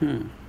Hmm.